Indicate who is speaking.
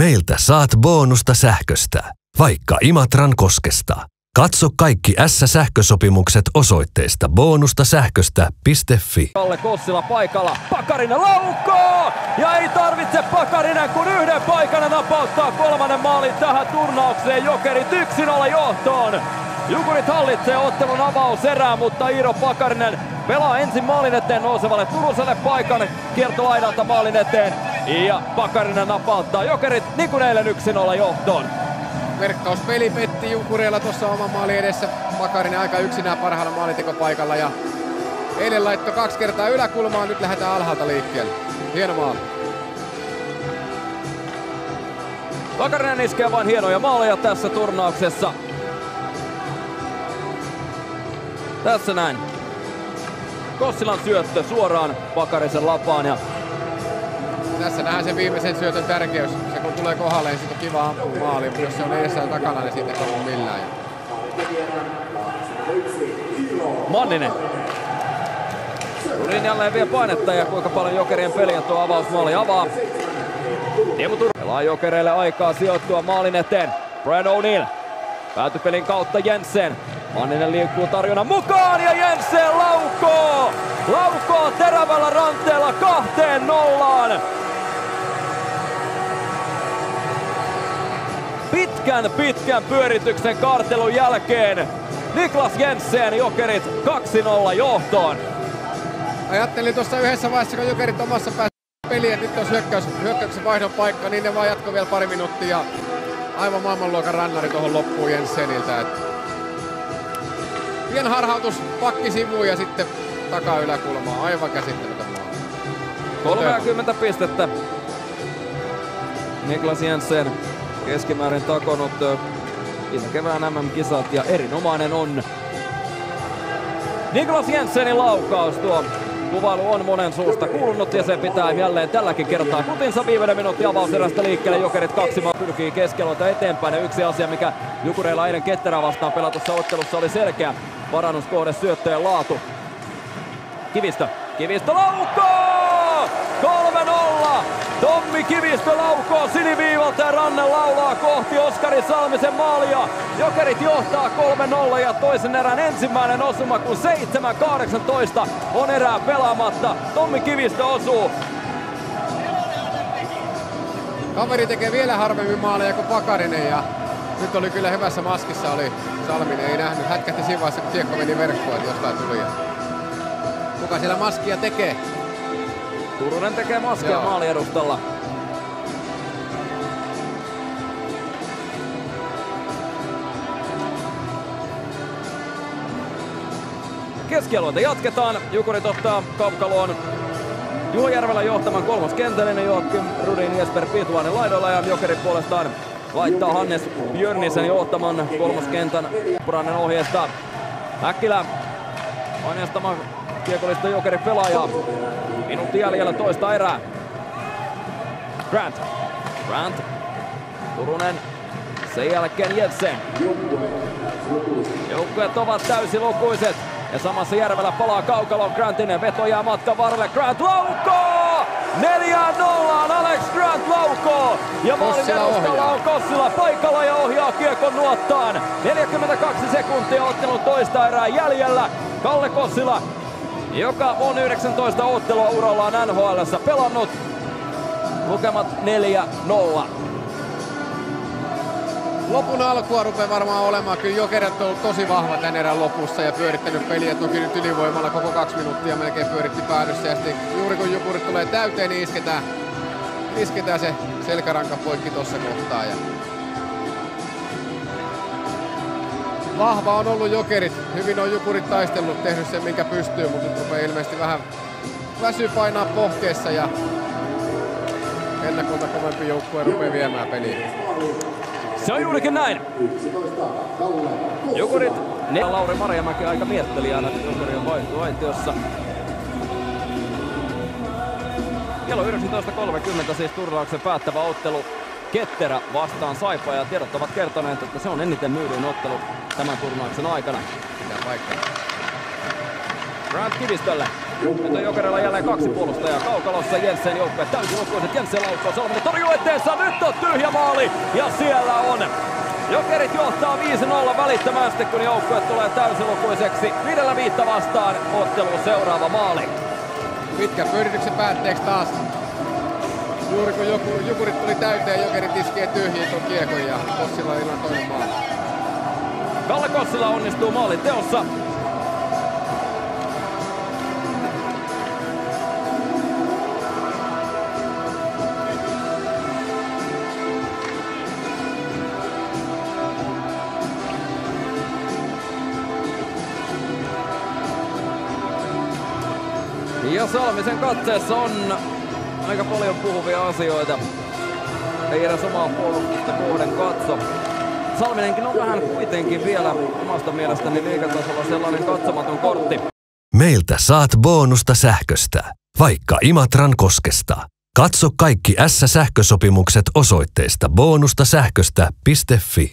Speaker 1: että saat bonusta sähköstä, vaikka Imatran koskesta. Katso kaikki S-sähkösopimukset osoitteesta bonustasähköstä.fi.
Speaker 2: Kalle Kossila paikalla. Pakarinen laukoo! Ja ei tarvitse Pakarinen, kun yhden paikana napauttaa kolmannen maalin tähän turnaukseen. Jokerit 1-0 johtoon. Jukurit hallitsee ottelun avauserää, mutta Iiro Pakarinen pelaa ensin maalin eteen nousevalle Turuselle paikan kiertolaidalta maalin eteen. Ja Pakarinen napauttaa Jokerit niin kuin eilen 1-0 johtoon.
Speaker 3: Verkkauspeli petti Jukureilla tuossa oman maali edessä. Pakarinen aika yksinään parhaalla maalitekopaikalla ja eilen laitto kaksi kertaa yläkulmaan, nyt lähdetään alhaalta liikkeelle. Hieno maali.
Speaker 2: Pakarinen iskee vain hienoja maaleja tässä turnauksessa. Tässä näin. Kossilan syöttö suoraan Pakarisen lapaan ja
Speaker 3: Tässä nähdään se viimeisen syötön tärkeys. Se kun tulee kohdalle, niin sitten on kiva ampua maali, mutta jos se on edessä takana, niin siitä ei ole millään.
Speaker 2: Manninen. Turin jälleen vie painetta ja kuinka paljon Jokerien peliä tuo avausmaali avaa. Teemu pelaa Jokereille aikaa sijoittua maalin eteen. Brad O'Neill. Päätypelin kautta Jensen. Manninen liikkuu tarjonnan mukaan ja Jensen laukoo! Laukoo terävällä ranteella kahteen nollaan. Pitkän pitkän pyörityksen kartelun jälkeen Niklas Jensen Jokerit 2-0 johtoon.
Speaker 3: Ajattelin tuossa yhdessä vaiheessa, kun Jokerit omassa päässä peliä, että nyt on hyökkäys, hyökkäyksen vaihdon paikka, niin ne vaan jatkoi vielä pari minuuttia. Aivan maailmanluokan rannari tuohon loppuun Jenseniltä. Et Pien harhautus pakki sivuun ja sitten takaa yläkulmaa. Aivan käsittämätön maali.
Speaker 2: 30 pistettä. Niklas Jensen keskimäärin takonut viime kevään MM-kisat ja erinomainen on Niklas Jensenin laukaus. Tuo kuvailu on monen suusta kuulunut ja se pitää jälleen tälläkin kertaa kutinsa viimeinen minuutti avauserästä liikkeelle. Jokerit kaksi maa pyrkii keskelolta eteenpäin ja yksi asia, mikä Jukureilla eilen ketterää vastaan pelatussa ottelussa oli selkeä parannuskohde syöttöjen laatu. Kivistö. Kivistö laukoo! 3-0! Tommi Kivistö laukoo siniviivalta ja Ranne laulaa kohti Oskari Salmisen maalia. Jokerit johtaa 3-0 ja toisen erän ensimmäinen osuma, kun 7-18 on erää pelaamatta. Tommi Kivistö osuu.
Speaker 3: Kaveri tekee vielä harvemmin maaleja kuin Pakarinen ja nyt oli kyllä hyvässä maskissa oli Salminen. Ei nähnyt, hätkähti siinä vaiheessa, kun kiekko meni verkkoon, että jostain tuli. Kuka siellä maskia tekee?
Speaker 2: Turunen tekee maskia maaliedustalla. Keskialueita jatketaan. Jukurit ottaa Kaukaloon Juho Järvelä johtaman kolmos kentällinen Joakim Rudin Jesper Pitvainen laidoilla ja Jokerit puolestaan laittaa Hannes Björnisen johtaman kolmoskentän Puranen ohjeesta. Häkkilä aineestamaan kiekollista Jokerin pelaajaa. Minuutti jäljellä toista erää. Grant. Grant. Turunen. Sen jälkeen Jensen. Joukkueet ovat täysilukuiset. Ja samassa Järvelä palaa kaukalon Grantinen. Veto jää matkan varrelle. Grant laukoo! 4-0 Alex Grant laukoo! Ja maalin edustalla on Kossila paikalla ja ohjaa kiekon nuottaan. 42 sekuntia ottelun toista erää jäljellä. Kalle Kossila joka on 19 ottelua urallaan NHLssä pelannut. Lukemat 4-0.
Speaker 3: Lopun alkua rupeaa varmaan olemaan. Kyllä Jokerit on ollut tosi vahva tän erän lopussa ja pyörittänyt peliä. Toki nyt ylivoimalla koko kaksi minuuttia melkein pyöritti päädyssä. Ja sitten juuri kun Jukurit tulee täyteen, niin isketään, isketään se selkäranka poikki tuossa kohtaa. Ja Vahva on ollut Jokerit. Hyvin on Jukurit taistellut, tehnyt sen minkä pystyy, mutta nyt rupeaa ilmeisesti vähän väsy painaa pohkeessa ja ennakolta kovempi joukkue rupeaa viemään peliä.
Speaker 2: Se on juurikin näin. Jukurit, ne Lauri Marjamäki aika miettelijänä Jukurien vaihtoaitiossa. Kello 19.30 siis turnauksen päättävä ottelu Ketterä vastaan Saipa ja tiedot ovat kertoneet, että se on eniten myydyin ottelu tämän turnauksen aikana.
Speaker 3: Pitää paikkaa.
Speaker 2: Grant Kivistölle. Nyt on Jokerilla jälleen kaksi puolustajaa. Kaukalossa Jensen joukkue täysin lukuiset. Jensen laukoo Salminen torjuu eteensä. Nyt on tyhjä maali. Ja siellä on Jokerit johtaa 5-0 välittömästi, kun joukkue tulee täysilukuiseksi. Viidellä viitta vastaan ottelun seuraava maali.
Speaker 3: Pitkä pyörityksen päätteeksi taas. Juuri kun joku, Jukurit tuli täyteen, Jokerit iskee tyhjiin tuon kiekon ja Kossila ilman toinen maali.
Speaker 2: Kalle Kossila onnistuu maalin teossa. Ja Salmisen katseessa on aika paljon puhuvia asioita. Ei edes omaa puolustusta kohden katso. Salminenkin on vähän kuitenkin vielä omasta mielestäni liikatasolla sellainen katsomaton kortti.
Speaker 1: Meiltä saat bonusta sähköstä, vaikka Imatran koskesta. Katso kaikki S-sähkösopimukset osoitteesta bonustasähköstä.fi.